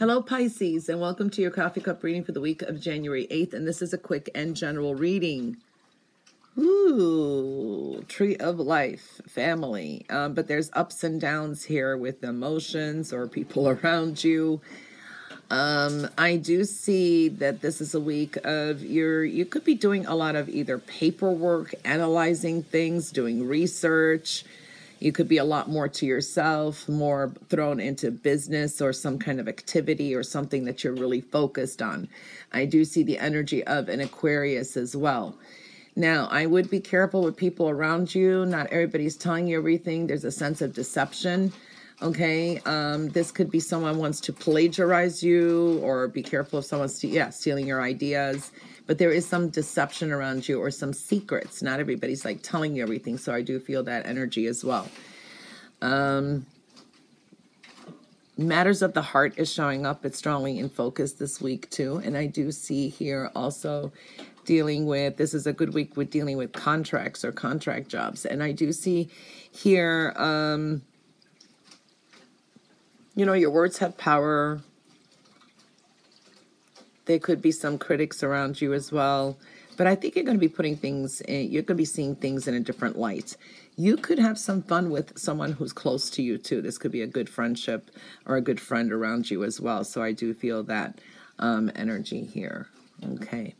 Hello, Pisces, and welcome to your coffee cup reading for the week of January 8th. And this is a quick and general reading. Ooh, tree of life, family. Um, but there's ups and downs here with emotions or people around you. Um, I do see that this is a week of your, you could be doing a lot of either paperwork, analyzing things, doing research, you could be a lot more to yourself, more thrown into business or some kind of activity or something that you're really focused on. I do see the energy of an Aquarius as well. Now, I would be careful with people around you. Not everybody's telling you everything. There's a sense of deception. Okay, um, this could be someone wants to plagiarize you, or be careful if someone's yeah stealing your ideas but there is some deception around you or some secrets. Not everybody's like telling you everything. So I do feel that energy as well. Um, matters of the heart is showing up. It's strongly in focus this week too. And I do see here also dealing with this is a good week with dealing with contracts or contract jobs. And I do see here um you know your words have power there could be some critics around you as well. But I think you're going to be putting things, in, you're going to be seeing things in a different light. You could have some fun with someone who's close to you too. This could be a good friendship or a good friend around you as well. So I do feel that um, energy here. Okay.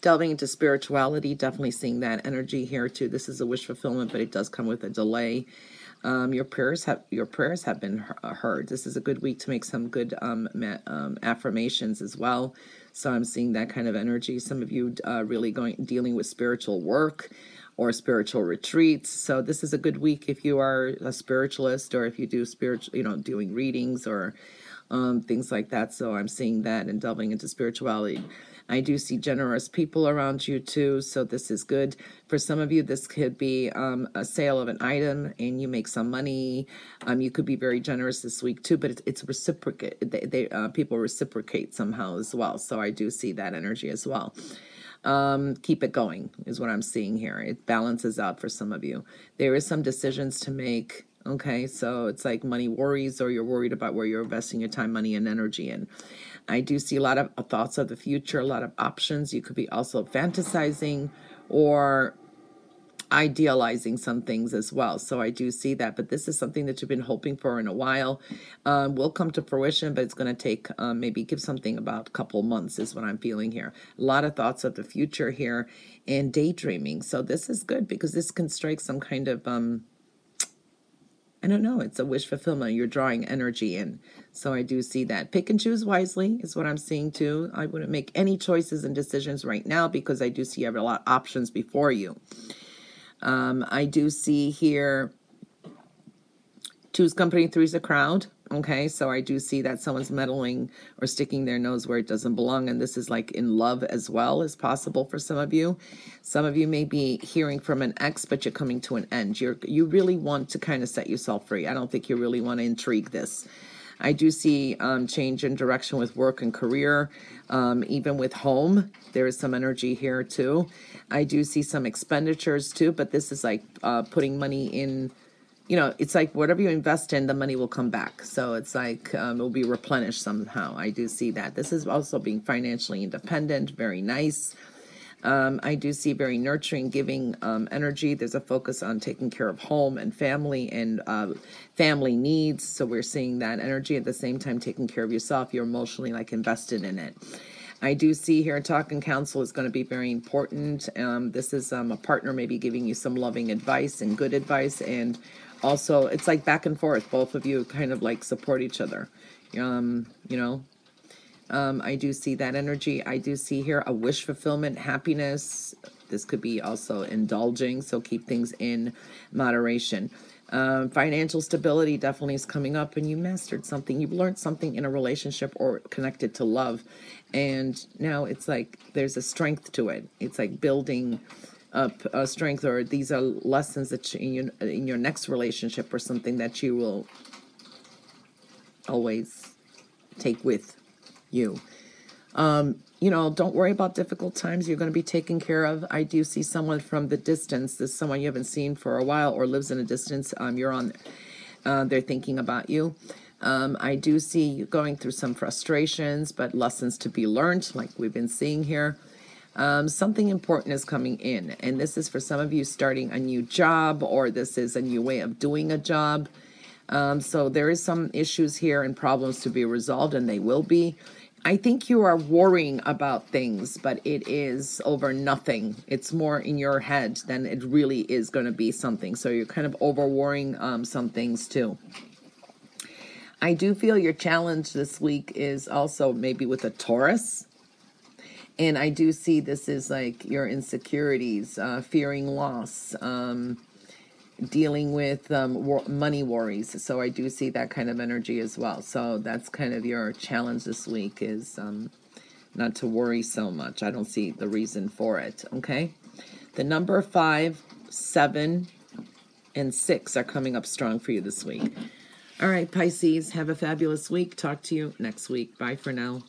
Delving into spirituality, definitely seeing that energy here too. This is a wish fulfillment, but it does come with a delay. Um, your prayers have your prayers have been heard. This is a good week to make some good um, um, affirmations as well. So I'm seeing that kind of energy. Some of you uh, really going dealing with spiritual work or spiritual retreats. So this is a good week if you are a spiritualist or if you do spiritual, you know, doing readings or um, things like that. So I'm seeing that and delving into spirituality. I do see generous people around you too, so this is good. For some of you, this could be um, a sale of an item and you make some money. Um, you could be very generous this week too, but it's, it's reciprocate. They, they uh, people reciprocate somehow as well. So I do see that energy as well. Um, keep it going is what I'm seeing here. It balances out for some of you. There is some decisions to make. Okay, so it's like money worries, or you're worried about where you're investing your time, money, and energy in. I do see a lot of thoughts of the future, a lot of options. You could be also fantasizing or idealizing some things as well. So I do see that, but this is something that you've been hoping for in a while. Um, will come to fruition, but it's going to take um, maybe give something about a couple months is what I'm feeling here. A lot of thoughts of the future here and daydreaming. So this is good because this can strike some kind of um, I don't know. It's a wish fulfillment. You're drawing energy in. So I do see that. Pick and choose wisely is what I'm seeing too. I wouldn't make any choices and decisions right now because I do see you have a lot of options before you. Um, I do see here two's company, three's a crowd. Okay, so I do see that someone's meddling or sticking their nose where it doesn't belong. And this is like in love as well as possible for some of you. Some of you may be hearing from an ex, but you're coming to an end. You're you really want to kind of set yourself free. I don't think you really want to intrigue this. I do see um, change in direction with work and career, um, even with home. There is some energy here too. I do see some expenditures too, but this is like uh, putting money in you know, it's like whatever you invest in, the money will come back. So it's like um, it will be replenished somehow. I do see that. This is also being financially independent, very nice. Um, I do see very nurturing, giving um, energy. There's a focus on taking care of home and family and uh, family needs. So we're seeing that energy at the same time taking care of yourself. You're emotionally like invested in it. I do see here talking counsel is going to be very important. Um, this is um, a partner maybe giving you some loving advice and good advice and also it's like back and forth. Both of you kind of like support each other. Um you know? Um i do see that energy. I do see here a wish fulfillment happiness. This could be also indulging so keep things in moderation um, financial stability definitely is coming up and you mastered something. You've learned something in a relationship or connected to love and now it's like there's a strength to it. It's like building up a strength or these are lessons that you, in, your, in your next relationship or something that you will always take with you you know, don't worry about difficult times. You're going to be taken care of. I do see someone from the distance. This is someone you haven't seen for a while or lives in a distance. Um, you're on, uh, they're thinking about you. Um, I do see you going through some frustrations, but lessons to be learned, like we've been seeing here. Um, something important is coming in, and this is for some of you starting a new job, or this is a new way of doing a job. Um, so there is some issues here and problems to be resolved, and they will be. I think you are worrying about things, but it is over nothing. It's more in your head than it really is going to be something. So you're kind of over worrying um, some things too. I do feel your challenge this week is also maybe with a Taurus. And I do see this is like your insecurities, uh, fearing loss, um, dealing with um, wor- money worries. So I do see that kind of energy as well. So that's kind of your challenge this week is um, not to worry so much. I don't see the reason for it. Okay. The number five, seven, and six are coming up strong for you this week. All right, Pisces, have a fabulous week. Talk to you next week. Bye for now.